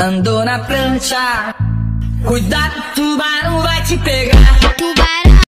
Andou na prancha, cuidado, tubarão vai te pegar.